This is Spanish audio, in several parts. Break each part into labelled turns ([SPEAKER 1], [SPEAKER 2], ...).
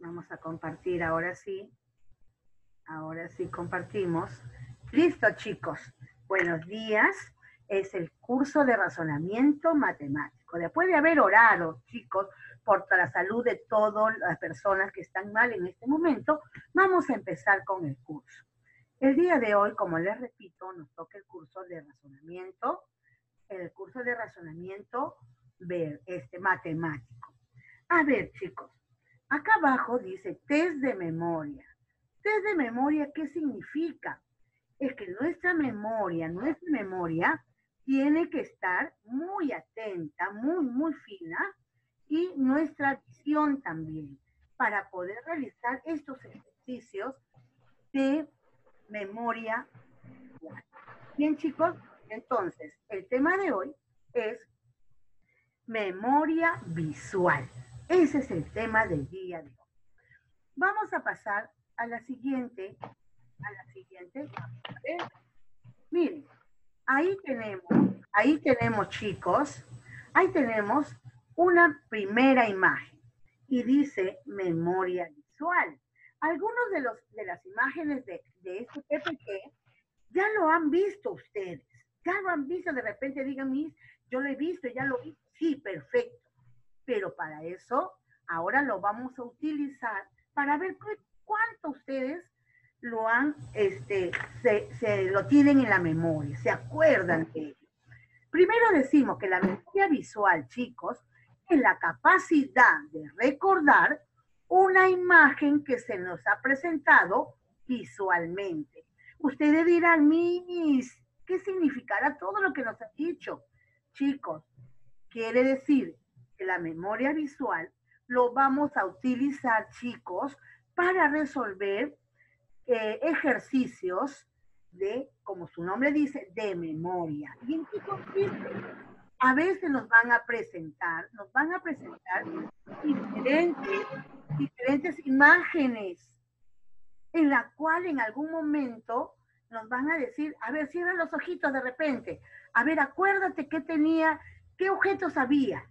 [SPEAKER 1] Vamos a compartir ahora sí. Ahora sí compartimos. Listo, chicos. Buenos días. Es el curso de razonamiento matemático. Después de haber orado, chicos, por la salud de todas las personas que están mal en este momento, vamos a empezar con el curso. El día de hoy, como les repito, nos toca el curso de razonamiento, el curso de razonamiento ver, este, matemático. A ver, chicos, acá abajo dice test de memoria. Test de memoria, ¿qué significa? Es que nuestra memoria, nuestra memoria tiene que estar muy atenta, muy, muy fina, y nuestra visión también, para poder realizar estos ejercicios de memoria. Bien, chicos, entonces, el tema de hoy es memoria visual. Ese es el tema del día de hoy. Vamos a pasar a la siguiente, a la siguiente. Miren, ahí tenemos, ahí tenemos chicos, ahí tenemos una primera imagen y dice memoria visual. Algunos de, los, de las imágenes de, de este PPT ya lo han visto ustedes, ya lo han visto, de repente digan, mis, yo lo he visto, ya lo vi, sí, perfecto. Pero para eso, ahora lo vamos a utilizar para ver cuánto ustedes lo han, este, se, lo tienen en la memoria, se acuerdan de ello. Primero decimos que la memoria visual, chicos, es la capacidad de recordar una imagen que se nos ha presentado visualmente. Ustedes dirán, Miss, ¿qué significará todo lo que nos ha dicho? Chicos, quiere decir la memoria visual lo vamos a utilizar, chicos, para resolver eh, ejercicios de, como su nombre dice, de memoria. ¿Y en qué consiste? A veces nos van a presentar, nos van a presentar diferentes, diferentes imágenes en la cual en algún momento nos van a decir, a ver, cierra los ojitos de repente, a ver, acuérdate qué tenía, qué objetos había,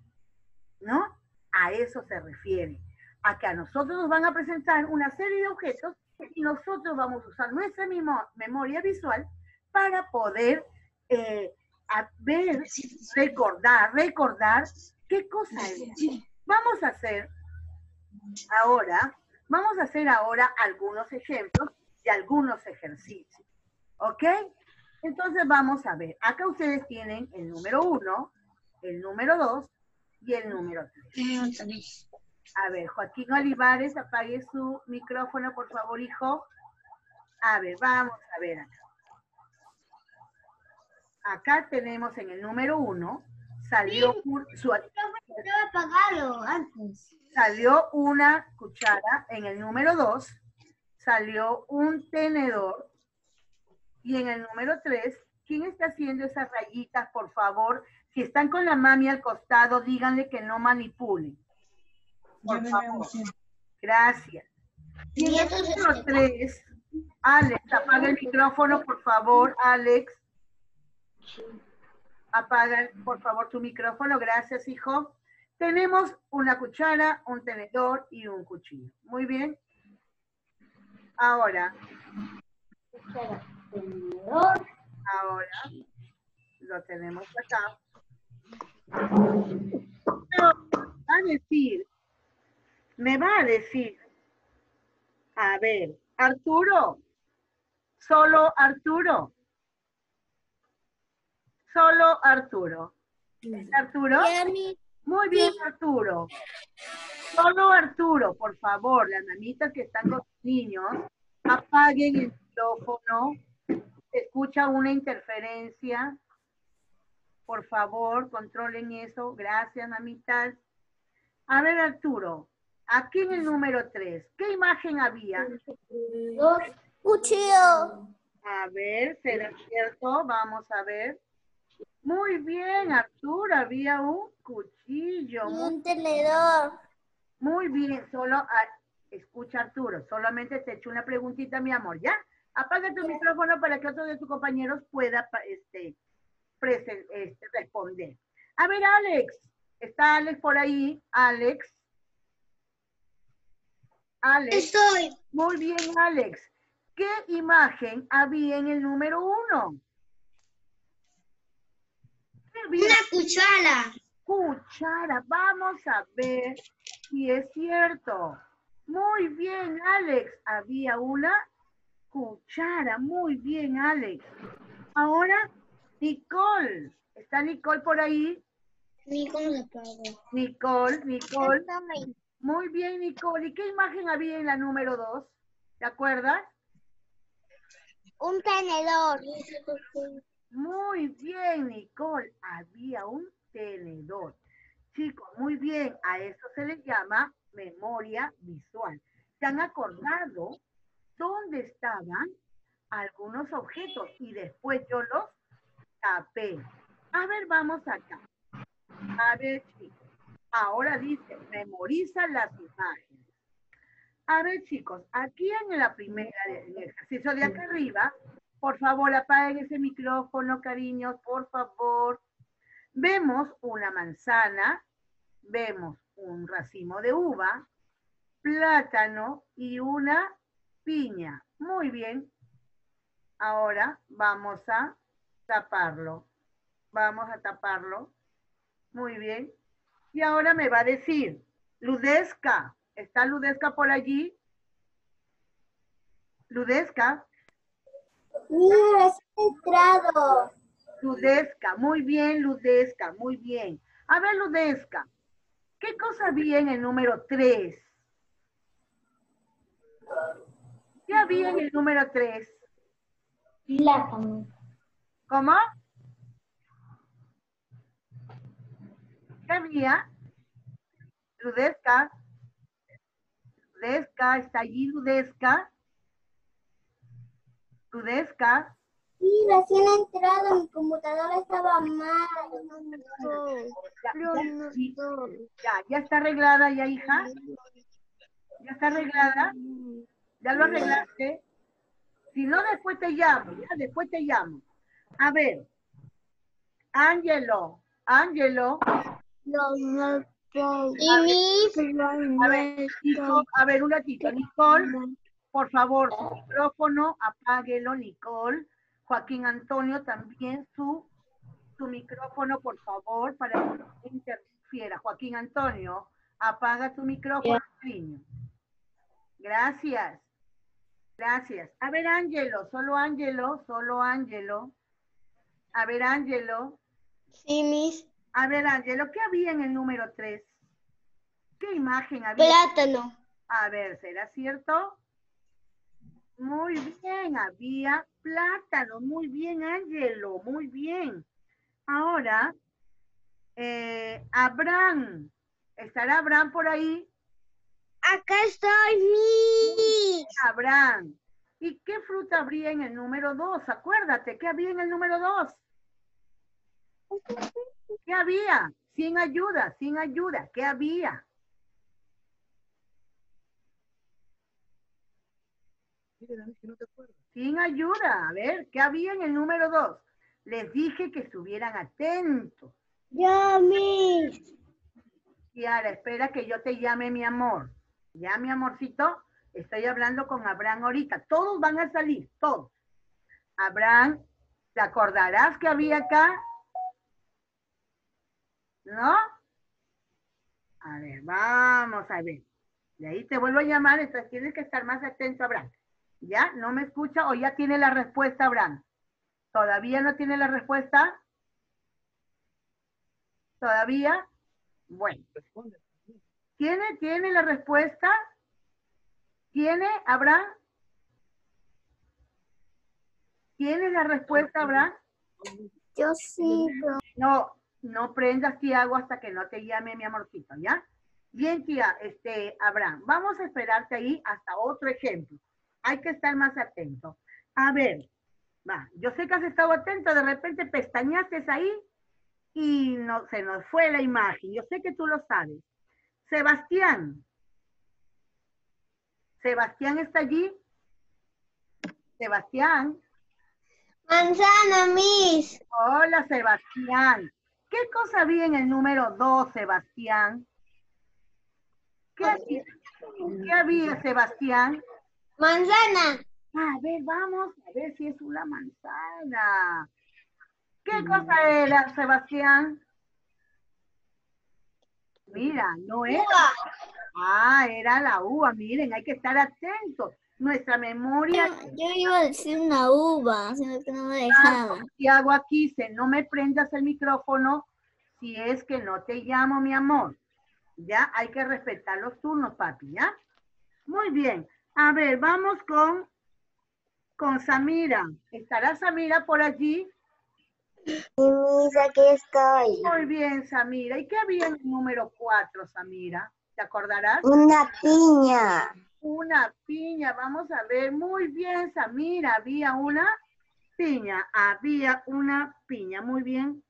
[SPEAKER 1] ¿no? A eso se refiere, a que a nosotros nos van a presentar una serie de objetos y nosotros vamos a usar nuestra memoria visual para poder eh, ver, recordar, recordar qué cosa es. Vamos a hacer ahora, vamos a hacer ahora algunos ejemplos de algunos ejercicios, ¿ok? Entonces vamos a ver, acá ustedes tienen el número uno, el número dos y el número tres. A ver, Joaquín Olivares, apague su micrófono, por favor, hijo. A ver, vamos a ver acá. Acá tenemos en el número uno, salió su,
[SPEAKER 2] apagado antes.
[SPEAKER 1] Salió una cuchara. En el número dos, salió un tenedor. Y en el número tres, ¿quién está haciendo esas rayitas, por favor? Si están con la mami al costado, díganle que no. Por favor. Gracias. Y en el número tres, Alex, apaga el micrófono, por favor, Alex. Apaga, por favor, tu micrófono. Gracias, hijo. Tenemos una cuchara, un tenedor y un cuchillo. Muy bien. Ahora. Ahora. Lo tenemos acá. Va a decir. Me va a decir. A ver, Arturo. Solo Arturo. Solo Arturo. ¿Es Arturo? Muy bien, Arturo. Solo Arturo, por favor, las mamitas que están con los niños, apaguen el micrófono. Escucha una interferencia. Por favor, controlen eso. Gracias, mamitas. A ver, Arturo, aquí en el número 3, ¿qué imagen había?
[SPEAKER 2] Dos cuchillos.
[SPEAKER 1] A ver, ¿será cierto? Vamos a ver. Muy bien, Arturo, había un cuchillo.
[SPEAKER 2] un tenedor.
[SPEAKER 1] Muy bien, solo, ah, escucha Arturo, solamente te echo una preguntita, mi amor, ¿ya? Apaga tu micrófono para que otro de tus compañeros pueda este, este, responder. A ver, Alex, ¿está Alex por ahí? Alex. Alex.
[SPEAKER 2] Estoy.
[SPEAKER 1] Muy bien, Alex. ¿Qué imagen había en el número uno?
[SPEAKER 2] Una cuchara.
[SPEAKER 1] Cuchara. Vamos a ver si es cierto. Muy bien, Alex. Había una cuchara. Muy bien, Alex. Ahora, Nicole. ¿Está Nicole por ahí?
[SPEAKER 2] Ni cómo se apagó.
[SPEAKER 1] Nicole, Nicole. Muy bien, Nicole. ¿Y qué imagen había en la número dos? ¿Te acuerdas?
[SPEAKER 2] Un tenedor.
[SPEAKER 1] Muy bien, Nicole. Había un tenedor. Chicos, muy bien. A eso se le llama memoria visual. ¿Se han acordado dónde estaban algunos objetos? Y después yo los A ver, vamos acá. A ver, chicos. Ahora dice, memoriza las imágenes. A ver, chicos, aquí en la primera, el ejercicio de acá arriba, por favor, apaguen ese micrófono, cariños, por favor. Vemos una manzana, vemos un racimo de uva, plátano y una piña. Muy bien. Ahora vamos a taparlo. Vamos a taparlo. Muy bien. Y ahora me va a decir, Ludesca, ¿está Ludesca por allí? Ludesca,
[SPEAKER 2] Mira, es entrado.
[SPEAKER 1] Ludesca, muy bien, Ludesca, muy bien. A ver, Ludesca, ¿qué cosa había en el número 3? ¿Qué había en el número 3?
[SPEAKER 2] Plátano.
[SPEAKER 1] ¿Cómo? ¿Qué había? Ludesca. Ludesca, ¿está allí Ludesca? Ludesca.
[SPEAKER 2] Sí, recién he entrado, mi computadora estaba mal.
[SPEAKER 1] Ya, ya, sí, ya, ya está arreglada ya, hija. ¿Ya está arreglada? ¿Ya lo arreglaste? Si no, después te llamo, ya, después te llamo. A ver, Ángelo, Ángelo,
[SPEAKER 2] Y mis...
[SPEAKER 1] a ver, Nicole, a ver, un ratito, Nicole, por favor, su micrófono, apáguelo, Nicole. Joaquín Antonio, también su, su micrófono, por favor, para que no interfiera. Joaquín Antonio, apaga tu micrófono, niño. Gracias. Gracias. A ver, Ángelo, solo Ángelo, solo Ángelo. A ver, Ángelo.
[SPEAKER 2] Sí, mis...
[SPEAKER 1] A ver, Ángelo, ¿qué había en el número 3? ¿Qué imagen había?
[SPEAKER 2] Plátano.
[SPEAKER 1] A ver, ¿será cierto? Muy bien, había plátano. Muy bien, Ángelo, muy bien. Ahora, eh, Abraham. ¿Estará Abraham por ahí?
[SPEAKER 2] Acá estoy, mis...
[SPEAKER 1] Abraham. ¿Y qué fruta habría en el número 2? Acuérdate, ¿qué había en el número 2? ¿Qué había? Sin ayuda, sin ayuda. ¿Qué había? Sin ayuda. A ver, ¿qué había en el número 2? Les dije que estuvieran atentos.
[SPEAKER 2] Ya, mis...
[SPEAKER 1] Y ahora, espera que yo te llame mi amor. Ya, mi amorcito, estoy hablando con Abraham ahorita. Todos van a salir, todos. Abraham, ¿te acordarás que había acá? ¿No? A ver, vamos a ver. De ahí te vuelvo a llamar, entonces tienes que estar más atento, Abraham. ¿Ya? ¿No me escucha o ya tiene la respuesta, Abraham? ¿Todavía no tiene la respuesta? ¿Todavía? Bueno. ¿Tiene, tiene la respuesta? ¿Tiene, Abraham? ¿Tiene la respuesta, Abraham?
[SPEAKER 2] Yo sí, pero...
[SPEAKER 1] No, no prendas Tiago hasta que no te llame mi amorcito, ¿ya? Bien, tía, este, Abraham, vamos a esperarte ahí hasta otro ejemplo. Hay que estar más atento. A ver, va, yo sé que has estado atento, de repente pestañaste ahí y no, se nos fue la imagen. Yo sé que tú lo sabes. Sebastián. Sebastián está allí. Sebastián.
[SPEAKER 2] Manzana, mis...
[SPEAKER 1] Hola, Sebastián. ¿Qué cosa había en el número 2, Sebastián? ¿Qué había? ¿Qué había, Sebastián?
[SPEAKER 2] Manzana.
[SPEAKER 1] A ver, vamos a ver si es una manzana. ¿Qué cosa era, Sebastián? Mira, no era. Ah, era la uva. Miren, hay que estar atentos. Nuestra memoria.
[SPEAKER 2] Yo iba a decir una uva, sino que no me dejaba.
[SPEAKER 1] Y hago aquí, se no me prendas el micrófono si es que no te llamo, mi amor. Ya hay que respetar los turnos, papi, ¿ya? Muy bien. A ver, vamos con, con Samira. ¿Estará Samira por allí?
[SPEAKER 2] Mis, aquí estoy.
[SPEAKER 1] Muy bien, Samira. ¿Y qué había en el número 4, Samira? ¿Te acordarás?
[SPEAKER 2] Una piña.
[SPEAKER 1] Una piña, vamos a ver. Muy bien, Samira. Había una piña. Había una piña. Muy bien,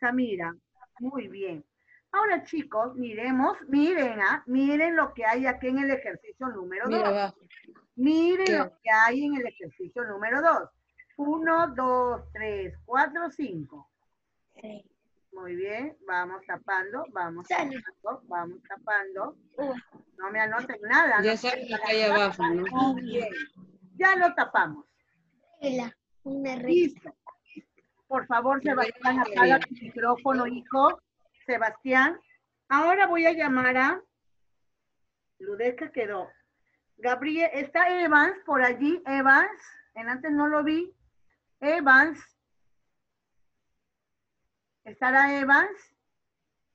[SPEAKER 1] Samira. Muy bien. Ahora, chicos, miremos, miren, ah, miren lo que hay aquí en el ejercicio número 2.
[SPEAKER 3] Mira abajo.
[SPEAKER 1] Miren lo que hay en el ejercicio número 2. 1, 2, 3, 4, 5. Muy bien, vamos tapando, vamos tapando, vamos tapando. No me anoten nada.
[SPEAKER 3] Ya
[SPEAKER 1] no
[SPEAKER 3] saben lo que hay abajo, ¿no?
[SPEAKER 1] Muy bien. Ya lo tapamos.
[SPEAKER 2] Una
[SPEAKER 1] Listo. Por favor, Sebastián, apaga tu micrófono, hijo. Sebastián. Ahora voy a llamar a Ludeca quedó. Gabriel, ¿está Evans por allí? Evans. En antes no lo vi. Evans. ¿Estará Evans?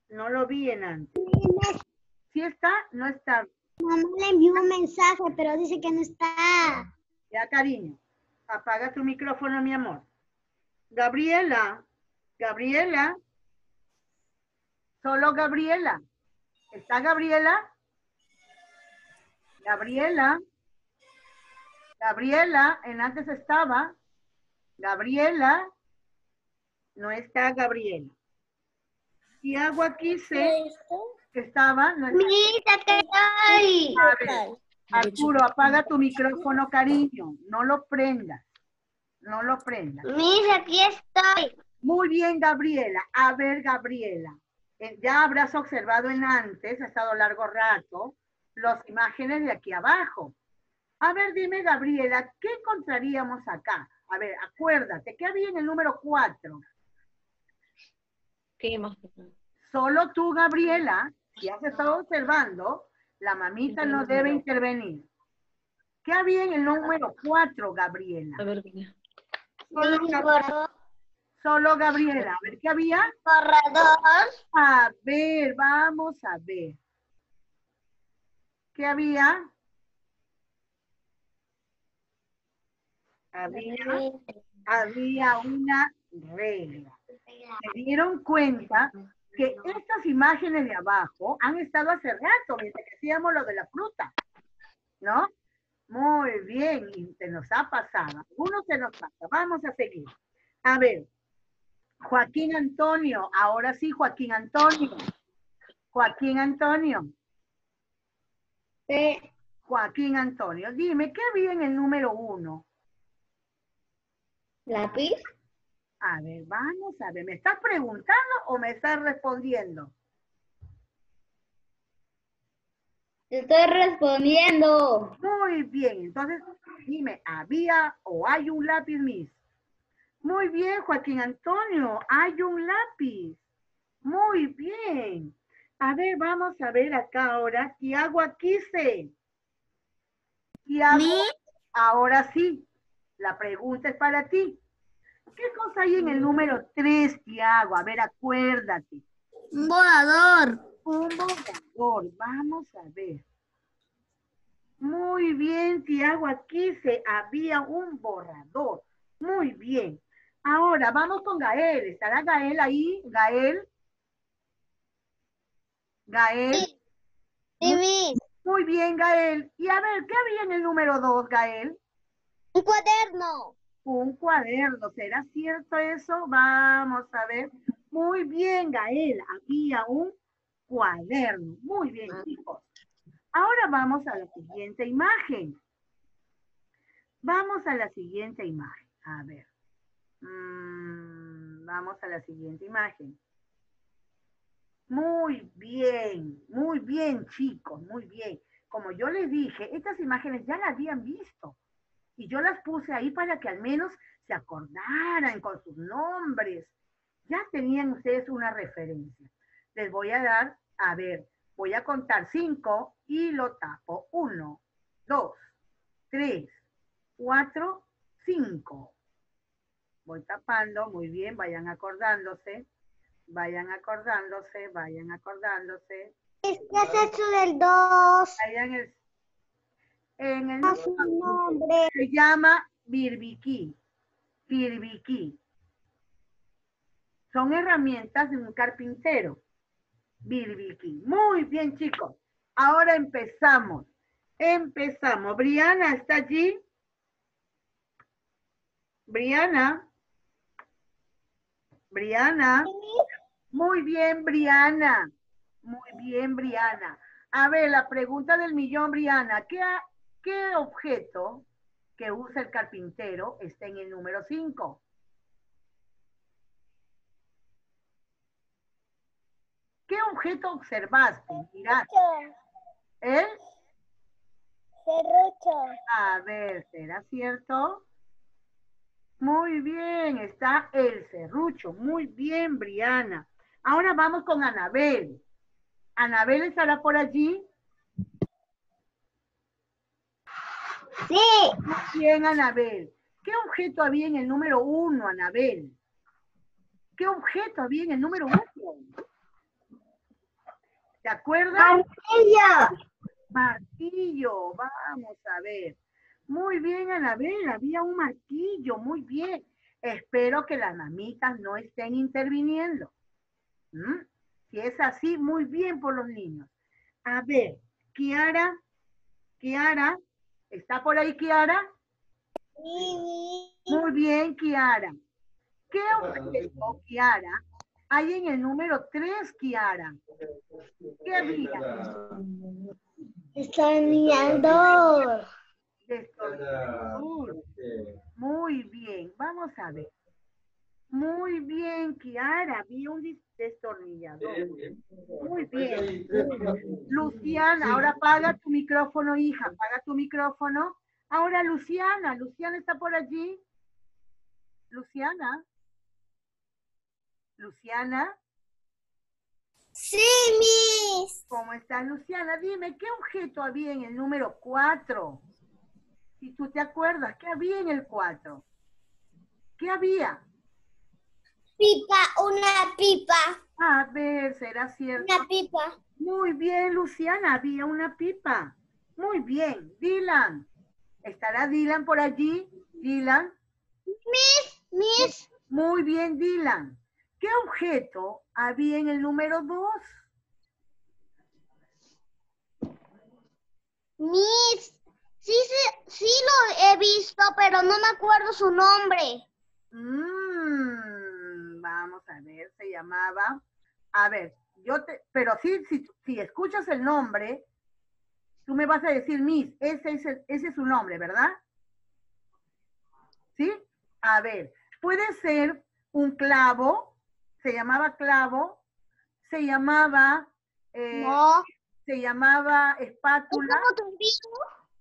[SPEAKER 1] No lo vi en antes. ¿Sí está? No está.
[SPEAKER 2] Mamá le envió un mensaje, pero dice que no está.
[SPEAKER 1] Ya, cariño. Apaga tu micrófono, mi amor. Gabriela. Gabriela. Solo Gabriela. ¿Está Gabriela? Gabriela. Gabriela, en antes estaba. Gabriela. No está Gabriela. Y hago aquí se estaba. No está.
[SPEAKER 2] Mira que estoy.
[SPEAKER 1] Ver, Arturo, apaga tu micrófono, cariño. No lo prendas. No lo prendas.
[SPEAKER 2] Mira, aquí estoy.
[SPEAKER 1] Muy bien, Gabriela. A ver, Gabriela. eh, ya habrás observado en antes, ha estado largo rato, las imágenes de aquí abajo. A ver, dime, Gabriela, ¿qué encontraríamos acá? A ver, acuérdate, ¿qué había en el número 4? Solo tú, Gabriela, si has estado observando, la mamita no debe intervenir. ¿Qué había en el número 4, Gabriela?
[SPEAKER 3] A ver, mira.
[SPEAKER 1] Solo, Gab- solo Gabriela. A ver, ¿qué había?
[SPEAKER 2] Borrador.
[SPEAKER 1] A ver, vamos a ver. ¿Qué había? Había, había una regla. Se dieron cuenta que estas imágenes de abajo han estado hace rato, mientras que hacíamos lo de la fruta, ¿no? Muy bien, y se nos ha pasado. Uno se nos pasa. Vamos a seguir. A ver, Joaquín Antonio, ahora sí, Joaquín Antonio. Joaquín Antonio. Joaquín Antonio, dime, ¿qué había en el número uno?
[SPEAKER 2] ¿Lápiz?
[SPEAKER 1] A ver, vamos a ver, ¿me estás preguntando o me estás respondiendo?
[SPEAKER 2] Te estoy respondiendo.
[SPEAKER 1] Muy bien, entonces dime, ¿había o hay un lápiz, Miss? Muy bien, Joaquín Antonio, hay un lápiz. Muy bien. A ver, vamos a ver acá ahora. ¿Qué hago aquí, se? ¿Qué hago? Ahora sí, la pregunta es para ti. ¿Qué cosa hay en el número 3, Tiago? A ver, acuérdate.
[SPEAKER 2] Un borrador.
[SPEAKER 1] Un borrador, vamos a ver. Muy bien, Tiago, aquí se había un borrador. Muy bien. Ahora vamos con Gael. ¿Estará Gael ahí? Gael. Gael.
[SPEAKER 2] Sí, Miss.
[SPEAKER 1] Muy bien, Gael. Y a ver, ¿qué había en el número 2, Gael?
[SPEAKER 2] Un cuaderno.
[SPEAKER 1] Un cuaderno. ¿Será cierto eso? Vamos a ver. Muy bien, Gael. Había un cuaderno. Muy bien, chicos. Ahora vamos a la siguiente imagen. Vamos a la siguiente imagen. A ver. Mm, vamos a la siguiente imagen. Muy bien, muy bien, chicos, muy bien. como yo les dije, estas imágenes ya las habían visto. Y yo las puse ahí para que al menos se acordaran con sus nombres. Ya tenían ustedes una referencia. Les voy a dar, a ver, voy a contar cinco y lo tapo. Uno, dos, tres, cuatro, cinco. Voy tapando, muy bien, vayan acordándose, vayan acordándose, vayan acordándose.
[SPEAKER 2] ¿Qué es eso del 2?
[SPEAKER 1] Vayan el, en el
[SPEAKER 2] A su nombre.
[SPEAKER 1] se llama birbiquí, birbiquí. Son herramientas de un carpintero. Birbiquí. Muy bien, chicos. Ahora empezamos. Empezamos. Briana, ¿está allí? Briana. Briana. Muy bien, Briana. Muy bien, Briana. A ver, la pregunta del millón, Briana. ¿Qué, ha- qué objeto que usa el carpintero está en el número 5? ¿Qué objeto observaste? Miraste. ¿Eh?
[SPEAKER 2] Serrucho.
[SPEAKER 1] A ver, ¿será cierto? Muy bien, está el serrucho. Muy bien, Briana. Ahora vamos con Anabel. ¿Anabel estará por allí?
[SPEAKER 2] Sí.
[SPEAKER 1] Muy bien, Anabel. ¿Qué objeto había en el número uno, Anabel? ¿Qué objeto había en el número uno? ¿Te acuerdas?
[SPEAKER 2] Martillo.
[SPEAKER 1] Martillo, vamos a ver. Muy bien, Anabel, había un martillo, muy bien. Espero que las mamitas no estén interviniendo. ¿Mm? Si es así, muy bien por los niños. A ver, Kiara, Kiara, ¿está por ahí Kiara? Muy bien, Kiara. ¿Qué objeto, Kiara, hay en el número 3, Kiara? ¿Qué había?
[SPEAKER 2] Destornillador.
[SPEAKER 1] Destornillador. Muy bien, vamos a ver. Muy bien, Kiara, había un destornillador. Muy bien. Luciana, ahora apaga tu micrófono, hija, apaga tu micrófono. Ahora Luciana, Luciana está por allí. Luciana. Luciana,
[SPEAKER 2] Sí, Miss.
[SPEAKER 1] ¿cómo estás, Luciana? Dime, ¿qué objeto había en el número 4? Si tú te acuerdas, ¿qué había en el 4? ¿Qué había?
[SPEAKER 2] Pipa, una pipa.
[SPEAKER 1] A ver, ¿será cierto?
[SPEAKER 2] Una pipa.
[SPEAKER 1] Muy bien, Luciana, había una pipa. Muy bien, Dylan. ¿Estará Dylan por allí? Dylan.
[SPEAKER 2] Miss, Miss.
[SPEAKER 1] Muy bien, Dylan. ¿Qué objeto había en el número 2?
[SPEAKER 2] Miss. Sí, sí, sí lo he visto, pero no me acuerdo su nombre.
[SPEAKER 1] Mm, vamos a ver, se llamaba. A ver, yo te, pero sí, si, si escuchas el nombre, tú me vas a decir, Miss, ese es, el- ese es su nombre, ¿verdad? ¿Sí? A ver, puede ser un clavo, se llamaba clavo, se llamaba, eh,
[SPEAKER 2] No.
[SPEAKER 1] se llamaba
[SPEAKER 2] ¿Es
[SPEAKER 1] espátula,
[SPEAKER 2] como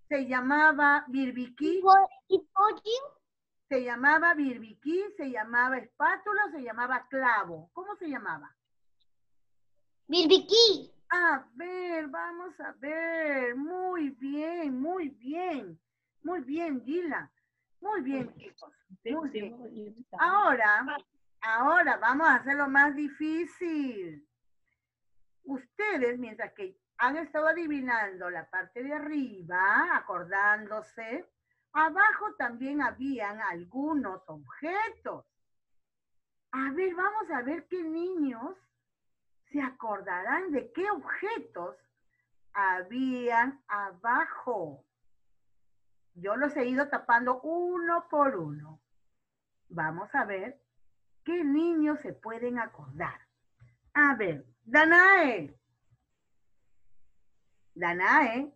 [SPEAKER 1] se llamaba birbiquí,
[SPEAKER 2] ¿Y pollo?
[SPEAKER 1] Se llamaba birbiquí, se llamaba espátula, se llamaba clavo. ¿Cómo se llamaba?
[SPEAKER 2] Birbiquí.
[SPEAKER 1] A ver, vamos a ver. Muy bien, muy bien. Muy bien, Gila. Muy bien, chicos. Muy bien. Ahora, ahora vamos a hacerlo más difícil. Ustedes, mientras que han estado adivinando la parte de arriba, acordándose, abajo también habían algunos objetos. A ver, vamos a ver qué niños se acordarán de qué objetos habían abajo. Yo los he ido tapando uno por uno. Vamos a ver qué niños se pueden acordar. A ver, Danae. Danae.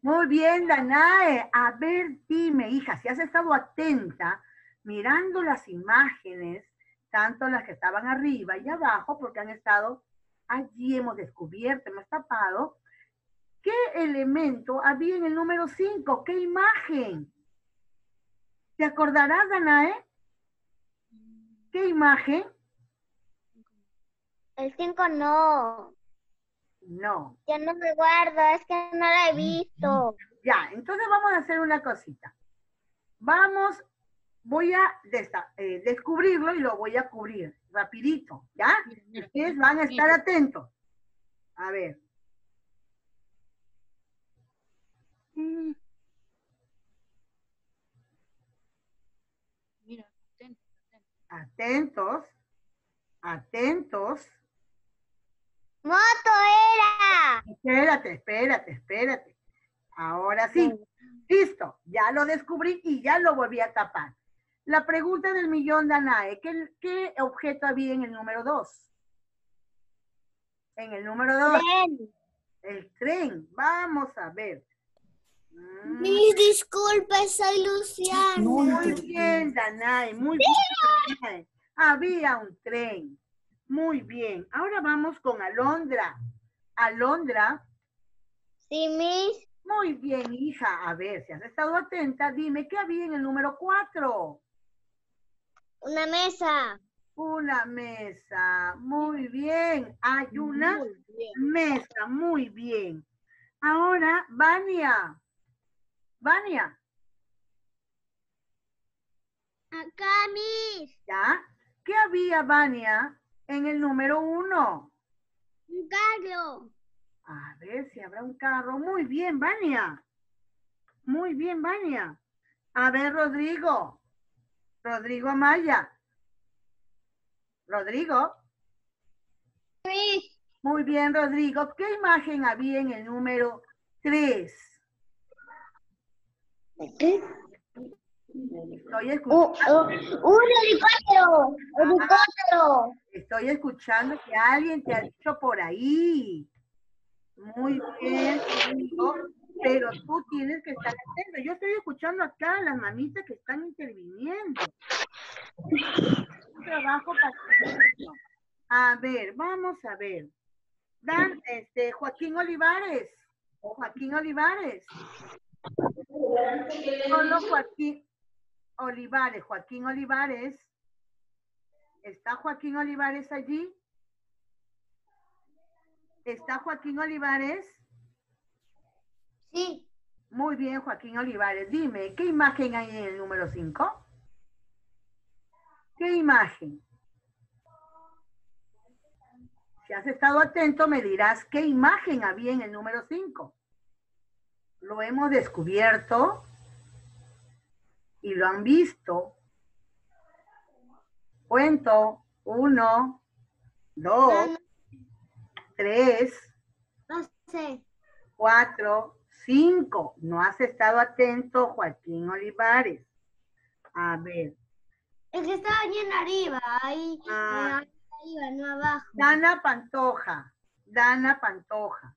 [SPEAKER 1] Muy bien, Danae. A ver, dime, hija, si has estado atenta mirando las imágenes, tanto las que estaban arriba y abajo, porque han estado allí hemos descubierto, hemos tapado, ¿qué elemento había en el número 5? ¿Qué imagen? ¿Te acordarás, Danae? ¿Qué imagen?
[SPEAKER 2] El 5 no.
[SPEAKER 1] No.
[SPEAKER 2] Yo no me guardo, es que no la he visto.
[SPEAKER 1] Ya, entonces vamos a hacer una cosita. Vamos, voy a desta- eh, descubrirlo y lo voy a cubrir rapidito, ¿ya? Ustedes van a estar atentos. A ver.
[SPEAKER 3] Mira, atento, atento.
[SPEAKER 1] Atentos. Atentos.
[SPEAKER 2] ¡Moto era!
[SPEAKER 1] Espérate, espérate, espérate. Ahora sí. Listo. Ya lo descubrí y ya lo volví a tapar. La pregunta del millón, Danae. ¿Qué, qué objeto había en el número 2? En el número 2.
[SPEAKER 2] Tren.
[SPEAKER 1] El tren. Vamos a ver. Mm,
[SPEAKER 2] Mis disculpas, soy Luciana.
[SPEAKER 1] Muy bien, Danae. Muy bien. Danae. Había un tren. Muy bien. Ahora vamos con Alondra. Alondra.
[SPEAKER 2] Sí, Miss.
[SPEAKER 1] Muy bien, hija. A ver, si has estado atenta, dime qué había en el número 4.
[SPEAKER 2] Una mesa.
[SPEAKER 1] Una mesa. Muy bien. Hay una
[SPEAKER 3] Muy bien.
[SPEAKER 1] mesa. Muy bien. Ahora, Vania. Vania,
[SPEAKER 2] Acá, Miss.
[SPEAKER 1] ¿ya? ¿Qué había, Vania, en el número 1?
[SPEAKER 2] Un carro.
[SPEAKER 1] A ver si habrá un carro. Muy bien, Vania. Muy bien, Vania. A ver, Rodrigo. Rodrigo Amaya. Rodrigo.
[SPEAKER 2] Miss.
[SPEAKER 1] Muy bien, Rodrigo. ¿Qué imagen había en el número 3? Estoy escuchando,
[SPEAKER 2] un helicóptero. Helicóptero.
[SPEAKER 1] estoy escuchando que alguien te ha dicho por ahí. Muy bien. Pero tú tienes que estar atento. Yo estoy escuchando acá a las mamitas que están interviniendo. Un trabajo pacífico. A ver, vamos a ver. Dan, este, Joaquín Olivares. Joaquín Olivares. Solo Joaquín Olivares. Joaquín Olivares. ¿Está Joaquín Olivares allí? ¿Está Joaquín Olivares?
[SPEAKER 2] Sí.
[SPEAKER 1] Muy bien, Joaquín Olivares. Dime, ¿qué imagen hay en el número 5? ¿Qué imagen? Si has estado atento, me dirás qué imagen había en el número 5. Lo hemos descubierto y lo han visto. Cuento. Uno, dos, tres,
[SPEAKER 2] No sé.
[SPEAKER 1] cuatro, cinco. No has estado atento, Joaquín Olivares. A ver.
[SPEAKER 2] Es que estaba bien arriba. Ahí.
[SPEAKER 1] Ah.
[SPEAKER 2] eh, arriba, no abajo.
[SPEAKER 1] Dana Pantoja. Dana Pantoja.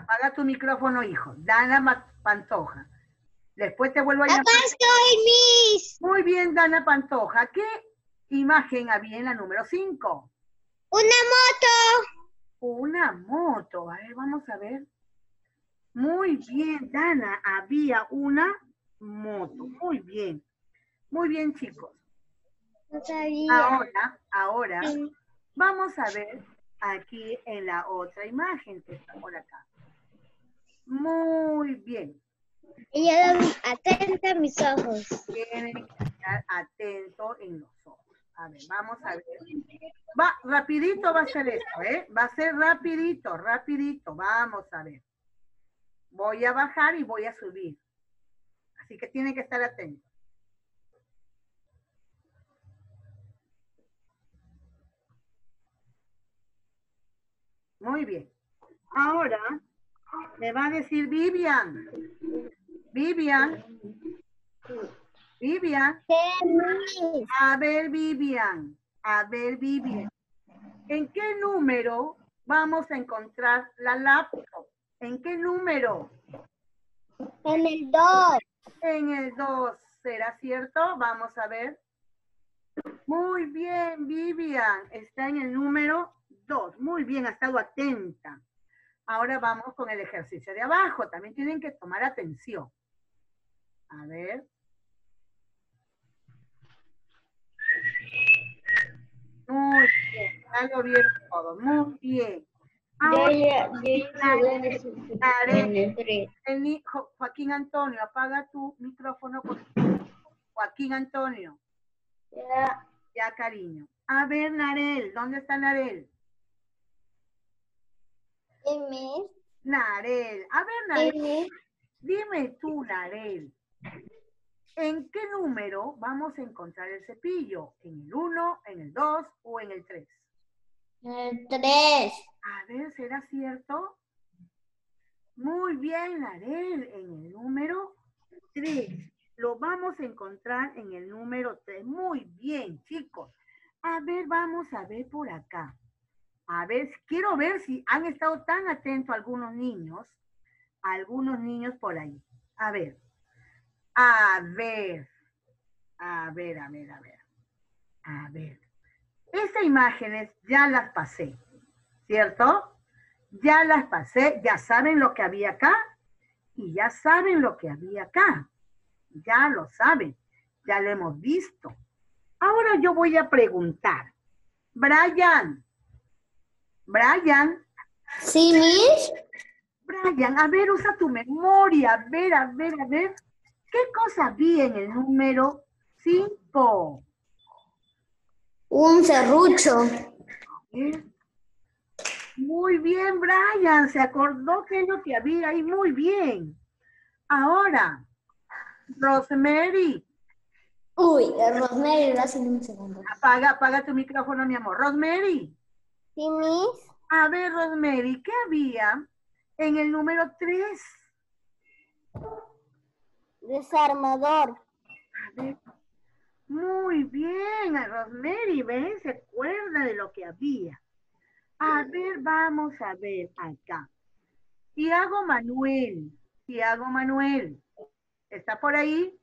[SPEAKER 1] Apaga tu micrófono, hijo. Dana Pantoja. Después te vuelvo a llamar.
[SPEAKER 2] estoy, Miss.
[SPEAKER 1] Muy bien, Dana Pantoja. ¿Qué imagen había en la número 5?
[SPEAKER 2] Una moto.
[SPEAKER 1] Una moto. A ver, vamos a ver. Muy bien, Dana. Había una moto. Muy bien. Muy bien, chicos.
[SPEAKER 2] No sabía.
[SPEAKER 1] Ahora, ahora, vamos a ver aquí en la otra imagen que está por acá. Muy bien.
[SPEAKER 2] Y atenta mis ojos.
[SPEAKER 1] Tienen que estar atentos en los ojos. A ver, vamos a ver. Va, rapidito va a ser esto, ¿eh? Va a ser rapidito, rapidito. Vamos a ver. Voy a bajar y voy a subir. Así que tienen que estar atentos. Muy bien. Ahora me va a decir Vivian. Vivian. Vivian. A ver, Vivian. A ver, Vivian. ¿En qué número vamos a encontrar la laptop? ¿En qué número?
[SPEAKER 2] En el 2.
[SPEAKER 1] En el 2. ¿Será cierto? Vamos a ver. Muy bien, Vivian. Está en el número dos. Muy bien, ha estado atenta. Ahora vamos con el ejercicio de abajo. También tienen que tomar atención. A ver. Muy bien, ya lo vieron todo. Muy bien. Ahora, el ni- Jo- Joaquín Antonio, apaga tu micrófono. Joaquín Antonio. Ya, cariño. A ver, Narel, ¿dónde está Narel? Narel. A ver, Narel, dime tú, Narel. ¿En qué número vamos a encontrar el cepillo? ¿En el 1, en el 2 o en el 3?
[SPEAKER 2] Tres.
[SPEAKER 1] A ver, ¿será cierto? Muy bien, Narel, en el número 3. Lo vamos a encontrar en el número 3. Muy bien, chicos. A ver, vamos a ver por acá. A ver, quiero ver si han estado tan atentos algunos niños, algunos niños por ahí. A ver, a ver, a ver, a ver, a ver, a ver. Estas imágenes ya las pasé, ¿cierto? Ya las pasé, ya saben lo que había acá y ya saben lo que había acá. Ya lo saben, ya lo hemos visto. Ahora yo voy a preguntar. Brian, Brian,
[SPEAKER 2] Sí, Miss.
[SPEAKER 1] Brian, a ver, usa tu memoria. A ver, a ver, a ver. ¿Qué cosa vi en el número 5?
[SPEAKER 2] Un serrucho.
[SPEAKER 1] Muy bien, Brian. Se acordó que es lo que había ahí. Muy bien. Ahora, Rosemary.
[SPEAKER 2] Uy, Rosemary, gracias un segundo.
[SPEAKER 1] Apaga, apaga tu micrófono, mi amor. Rosemary.
[SPEAKER 2] Sí, Miss.
[SPEAKER 1] A ver, Rosemary, ¿qué había en el número 3?
[SPEAKER 2] Desarmador.
[SPEAKER 1] A ver. Muy bien, a Rosemary, ¿ven? Se acuerda de lo que había. A ver, vamos a ver acá. Tiago Manuel. Tiago Manuel. ¿Está por ahí?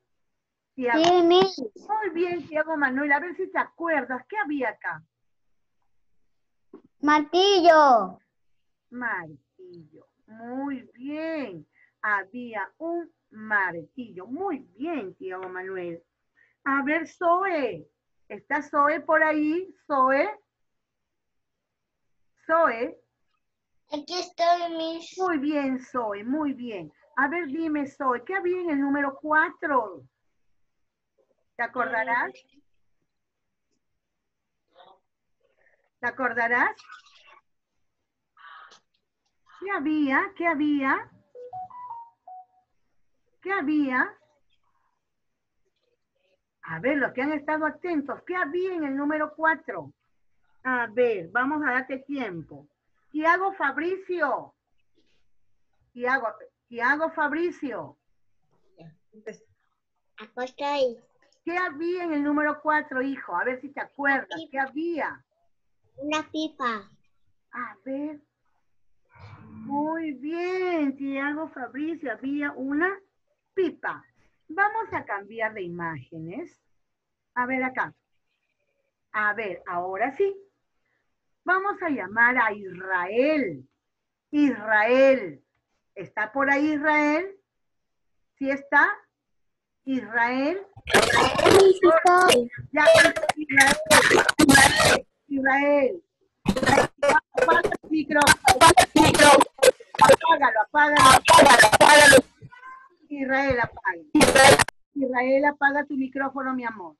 [SPEAKER 1] Tiago.
[SPEAKER 2] Sí.
[SPEAKER 1] Muy bien, Tiago Manuel. A ver si te acuerdas. ¿Qué había acá?
[SPEAKER 2] Martillo.
[SPEAKER 1] Martillo. Muy bien. Había un martillo. Muy bien, Tiago Manuel. A ver, Zoe. ¿Está Zoe por ahí? Zoe. Zoe.
[SPEAKER 2] Aquí estoy, Miss.
[SPEAKER 1] Muy bien, Zoe. Muy bien. A ver, dime, Zoe, ¿qué había en el número 4? ¿Te acordarás? ¿Te acordarás? ¿Qué había? ¿Qué había? ¿Qué había? A ver, los que han estado atentos, ¿qué había en el número 4? A ver, vamos a darte tiempo. Tiago Fabricio. Tiago, Tiago Fabricio.
[SPEAKER 2] Acá estoy.
[SPEAKER 1] ¿Qué había en el número 4, hijo? A ver si te acuerdas. ¿Qué había?
[SPEAKER 2] Una pipa.
[SPEAKER 1] A ver. Muy bien, Tiago Fabricio. Había una pipa. Vamos a cambiar de imágenes. A ver acá. A ver, ahora sí. Vamos a llamar a Israel. Israel. ¿Está por ahí Israel? ¿Sí está? Israel. Ya, Israel. Israel. Apaga el micrófono. Apágalo, apágalo. Israel, apaga. Israel, apaga tu micrófono, mi amor.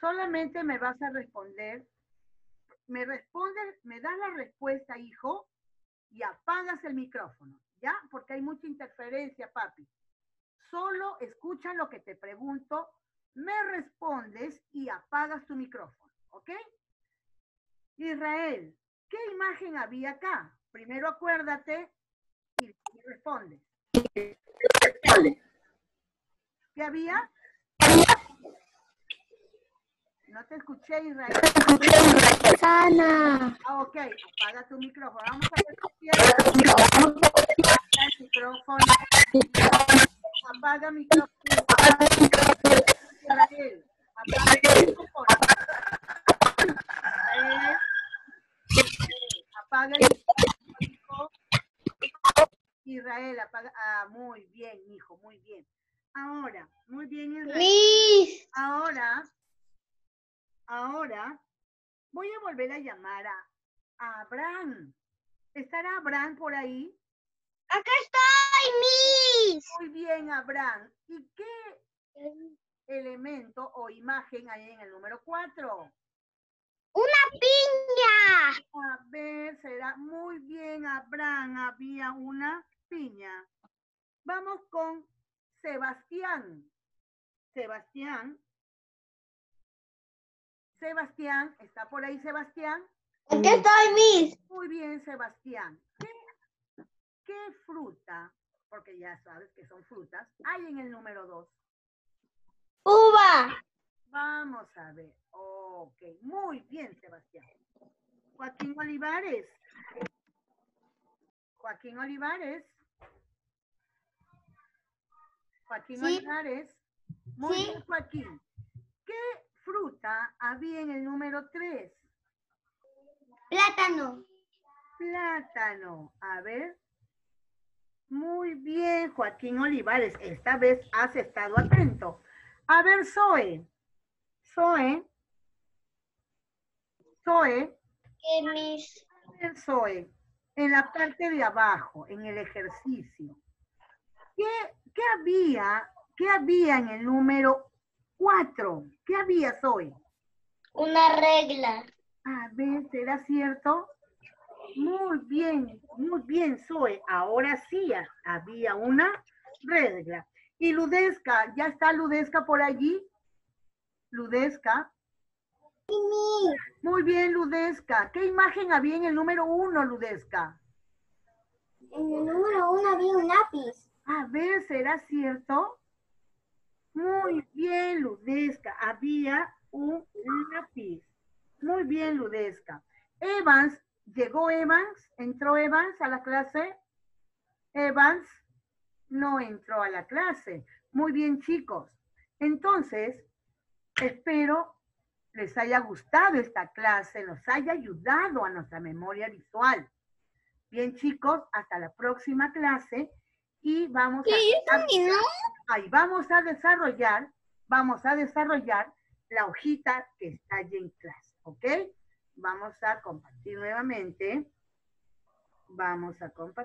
[SPEAKER 1] Solamente me vas a responder. Me respondes, me das la respuesta, hijo, y apagas el micrófono, ¿ya? Porque hay mucha interferencia, papi. Solo escucha lo que te pregunto, me respondes y apagas tu micrófono, ¿ok? Israel, ¿qué imagen había acá? Primero acuérdate y respondes. ¿Qué había? No te escuché, Israel.
[SPEAKER 2] Sana.
[SPEAKER 1] Ah, ok, apaga tu micrófono. Vamos a ver si cierra. Apaga el micrófono. Apaga el micrófono. Israel, apaga el micrófono. Israel. Apaga. Ah, muy bien, hijo, muy bien. Ahora, muy bien, Israel. Ahora, ahora, voy a volver a llamar a, a Abraham. ¿Estará Abraham por ahí?
[SPEAKER 2] Acá estoy, Miss.
[SPEAKER 1] Muy bien, Abraham. ¿Y qué elemento o imagen hay en el número 4?
[SPEAKER 2] Una piña.
[SPEAKER 1] A ver, será muy bien, Abraham. Había una piña. Vamos con Sebastián. Sebastián. Sebastián, ¿está por ahí Sebastián?
[SPEAKER 2] Acá estoy, Miss.
[SPEAKER 1] Muy bien, Sebastián. ¿Qué, qué fruta, porque ya sabes que son frutas, hay en el número 2?
[SPEAKER 2] Uva.
[SPEAKER 1] Vamos a ver. Ok, muy bien, Sebastián. Joaquín Olivares. Joaquín Olivares. Joaquín
[SPEAKER 2] Sí.
[SPEAKER 1] Olivares. Muy
[SPEAKER 2] Sí.
[SPEAKER 1] bien, Joaquín. ¿Qué fruta había en el número 3?
[SPEAKER 2] Plátano.
[SPEAKER 1] Plátano. A ver. Muy bien, Joaquín Olivares. Esta vez has estado atento. A ver, Zoe. Zoe. Zoe.
[SPEAKER 2] ¿Qué,
[SPEAKER 1] ver, Zoe. En la parte de abajo, en el ejercicio. ¿Qué, qué había? ¿Qué había en el número 4? ¿Qué había, Zoe?
[SPEAKER 2] Una regla.
[SPEAKER 1] A ver, ¿será cierto? Muy bien, muy bien, Zoe. Ahora sí ha- había una regla. Y Ludesca, ¿ya está Ludesca por allí? Ludesca. Muy bien, Ludesca. ¿Qué imagen había en el número uno, Ludesca?
[SPEAKER 2] En el número uno había un lápiz.
[SPEAKER 1] A ver, ¿será cierto? Muy bien, Ludesca. Había un lápiz. Muy bien, Ludesca. Evans, ¿llegó Evans? ¿Entró Evans a la clase? Evans no entró a la clase. Muy bien, chicos. Entonces, espero les haya gustado esta clase, nos haya ayudado a nuestra memoria visual. Bien, chicos, hasta la próxima clase y vamos a... Ahí vamos a desarrollar, vamos a desarrollar la hojita que está allí en clase, ¿ok? Vamos a compartir nuevamente. Vamos a compartir.